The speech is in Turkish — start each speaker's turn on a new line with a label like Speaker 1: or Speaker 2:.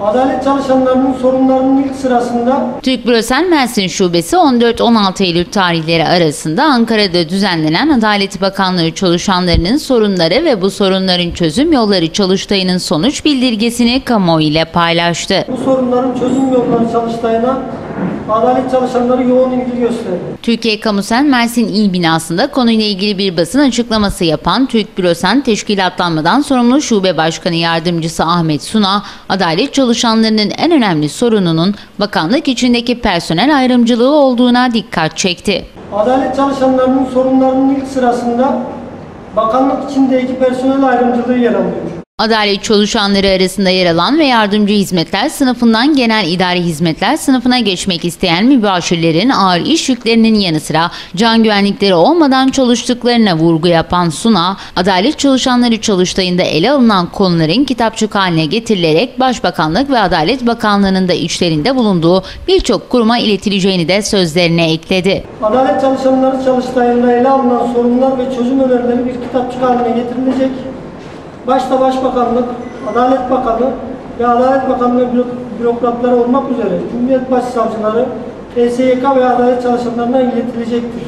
Speaker 1: Adalet çalışanlarının sorunlarının ilk sırasında
Speaker 2: Türk Brösel Mersin Şubesi 14-16 Eylül tarihleri arasında Ankara'da düzenlenen Adalet Bakanlığı çalışanlarının sorunları ve bu sorunların çözüm yolları çalıştayının sonuç bildirgesini kamuoyu ile paylaştı.
Speaker 1: bu sorunların çözüm yolları çalıştayına adalet çalışanları yoğun ilgi gösterdi.
Speaker 2: Türkiye Kamusel Mersin İl Binası'nda konuyla ilgili bir basın açıklaması yapan Türk Bürosen Teşkilatlanmadan sorumlu Şube Başkanı Yardımcısı Ahmet Suna, adalet çalışanlarının en önemli sorununun bakanlık içindeki personel ayrımcılığı olduğuna dikkat çekti.
Speaker 1: Adalet çalışanlarının sorunlarının ilk sırasında bakanlık içindeki personel ayrımcılığı yer alıyor.
Speaker 2: Adalet çalışanları arasında yer alan ve yardımcı hizmetler sınıfından genel idari hizmetler sınıfına geçmek isteyen mübaşirlerin ağır iş yüklerinin yanı sıra can güvenlikleri olmadan çalıştıklarına vurgu yapan Suna, adalet çalışanları çalıştayında ele alınan konuların kitapçık haline getirilerek Başbakanlık ve Adalet Bakanlığı'nın da içlerinde bulunduğu birçok kuruma iletileceğini de sözlerine ekledi.
Speaker 1: Adalet çalışanları çalıştayında ele alınan sorunlar ve çözüm önerileri bir kitapçık haline getirilecek. Başta Başbakanlık, Adalet Bakanı ve Adalet Bakanlığı büro- bürokratları olmak üzere Cumhuriyet Başsavcıları, ESYK ve adalet çalışanlarına iletilecektir.